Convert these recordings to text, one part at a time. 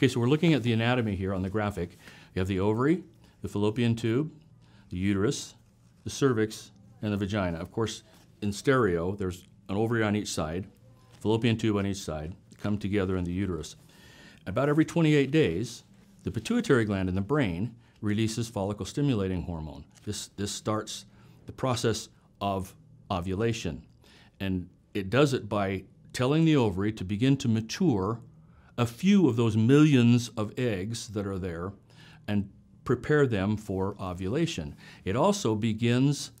Okay, so we're looking at the anatomy here on the graphic. You have the ovary, the fallopian tube, the uterus, the cervix, and the vagina. Of course, in stereo, there's an ovary on each side, fallopian tube on each side, come together in the uterus. About every 28 days, the pituitary gland in the brain releases follicle stimulating hormone. This, this starts the process of ovulation. And it does it by telling the ovary to begin to mature a few of those millions of eggs that are there and prepare them for ovulation. It also begins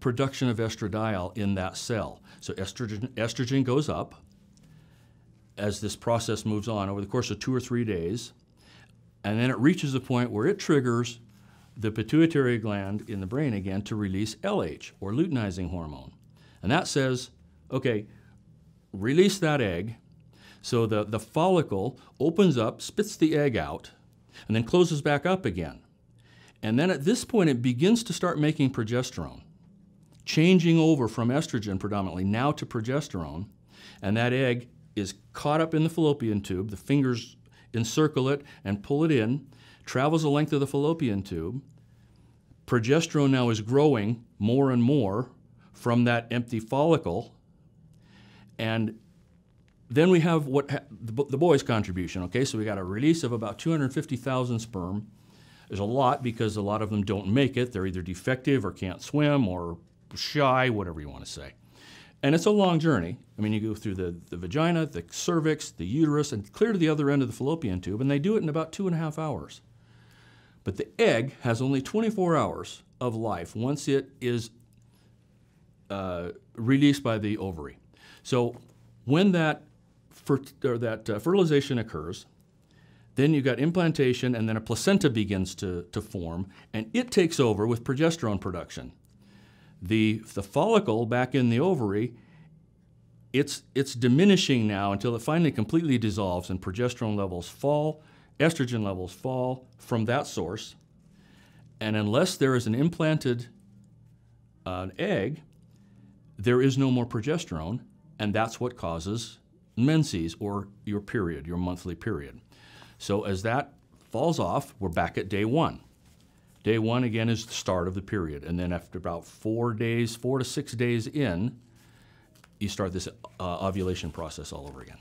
production of estradiol in that cell. So estrogen, estrogen goes up as this process moves on over the course of two or three days, and then it reaches a point where it triggers the pituitary gland in the brain again to release LH, or luteinizing hormone. And that says, okay, release that egg. So the, the follicle opens up, spits the egg out, and then closes back up again. And then at this point, it begins to start making progesterone, changing over from estrogen predominantly now to progesterone. And that egg is caught up in the fallopian tube. The fingers encircle it and pull it in, travels the length of the fallopian tube. Progesterone now is growing more and more from that empty follicle. And then we have what the, the boy's contribution. Okay, so we got a release of about 250,000 sperm. There's a lot because a lot of them don't make it. They're either defective or can't swim or shy, whatever you want to say. And it's a long journey. I mean, you go through the, the vagina, the cervix, the uterus, and clear to the other end of the fallopian tube, and they do it in about two and a half hours. But the egg has only 24 hours of life once it is uh, released by the ovary. So when that, that uh, fertilization occurs, then you've got implantation, and then a placenta begins to, to form, and it takes over with progesterone production the, the follicle back in the ovary, it's, it's diminishing now until it finally completely dissolves and progesterone levels fall, estrogen levels fall from that source. And unless there is an implanted uh, egg, there is no more progesterone, and that's what causes menses or your period, your monthly period. So as that falls off, we're back at day one. Day one, again, is the start of the period. And then after about four days, four to six days in, you start this uh, ovulation process all over again.